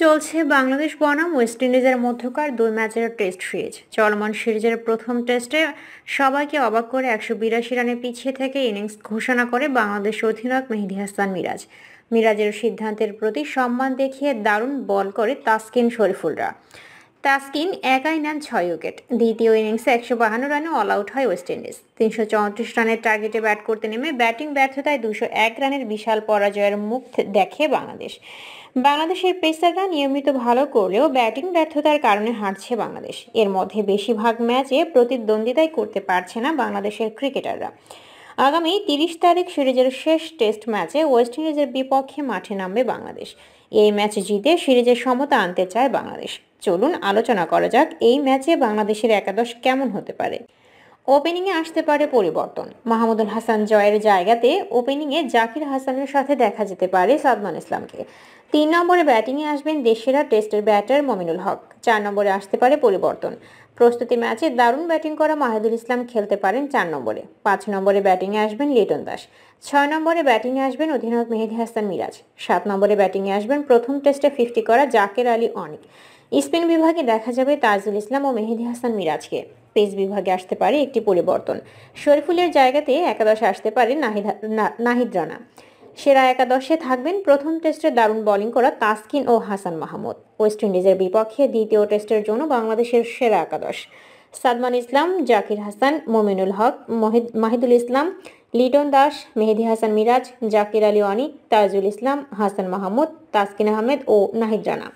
চলছে বাংলাদেশ বনাম, ওয়েস্ট ইন্ডিজের মধ্যকার দুই ম্যাচের টেস্ট সিরিজ। চলমান সিরিজের প্রথম টেস্টে সবাইকে অবাক করে একশো বিরাশি রানে পিছিয়ে থেকে ইনিংস ঘোষণা করে বাংলাদেশ অধিনায়ক মেহেদি হাসান মিরাজ। মিরাজের সিদ্ধান্তের প্রতি সম্মান দেখিয়ে দারুণ বল করে তাসকিন শরীফুলরা। তাসকিন একাই নেন ছয় উইকেট। দ্বিতীয় ইনিংসে একশো বাহান্ন রানে অল আউট হয় ওয়েস্ট ইন্ডিজ। তিনশো চৌত্রিশ রানের টার্গেটে ব্যাট করতে নেমে ব্যাটিং ব্যর্থতায় দুশো এক রানের বিশাল পরাজয়ের মুখ দেখে বাংলাদেশ। বাংলাদেশের পেসাররা নিয়মিত ভালো করলেও ব্যাটিং ব্যর্থতার কারণে হারছে বাংলাদেশ। এর মধ্যে বেশিরভাগ ম্যাচে প্রতিদ্বন্দ্বিতাই করতে পারছে না বাংলাদেশের ক্রিকেটাররা আগামী তিরিশ তারিখ সিরিজের শেষ টেস্ট ম্যাচে ওয়েস্ট ইন্ডিজের বিপক্ষে মাঠে নামবে বাংলাদেশ। এই ম্যাচ জিতে সিরিজে সমতা আনতে চায় বাংলাদেশ। চলুন আলোচনা করা যাক এই ম্যাচে বাংলাদেশের একাদশ কেমন হতে পারে। ওপেনিংয়ে আসতে পারে পরিবর্তন। মাহমুদুল হাসান জয়ের জায়গাতে ওপেনিংয়ে জাকির হাসানের সাথে দেখা যেতে পারে সাদমান ইসলামকে। তিন নম্বরে ব্যাটিংয়ে আসবেন দেশেরা টেস্টের ব্যাটার মমিনুল হক। চার নম্বরে আসতে পারে পরিবর্তন। প্রস্তুতি ম্যাচে দারুণ ব্যাটিং করা মাহিদুল ইসলাম খেলতে পারেন চার নম্বরে। পাঁচ নম্বরে ব্যাটিংয়ে আসবেন লিটন দাস। ছয় নম্বরে ব্যাটিংয়ে আসবেন অধিনায়ক মেহেদি হাসান মিরাজ। সাত নম্বরে ব্যাটিংয়ে আসবেন প্রথম টেস্টে ফিফটি করা জাকের আলী অনিক। স্পিন বিভাগে দেখা যাবে তাজুল ইসলাম ও মেহেদি হাসান মিরাজকে। পেস বিভাগে আসতে পারে একটি পরিবর্তন। শরীফুলের জায়গাতে একাদশে আসতে পারে নাহিদ নাহিদ রানা। সেরা একাদশে থাকবেন প্রথম টেস্টে দারুণ বোলিং করা তাসকিন ও হাসান মাহমুদ। ওয়েস্ট ইন্ডিজের বিপক্ষে দ্বিতীয় টেস্টের জন্য বাংলাদেশের সেরা একাদশ। সাদমান ইসলাম, জাকির হাসান, মোমিনুল হক মাহিদুল ইসলাম, লিটন দাস, মেহেদি হাসান মিরাজ, জাকির আলী অনিক তাজুল ইসলাম, হাসান মাহমুদ, তাসকিন আহমেদ ও নাহিদ রানা।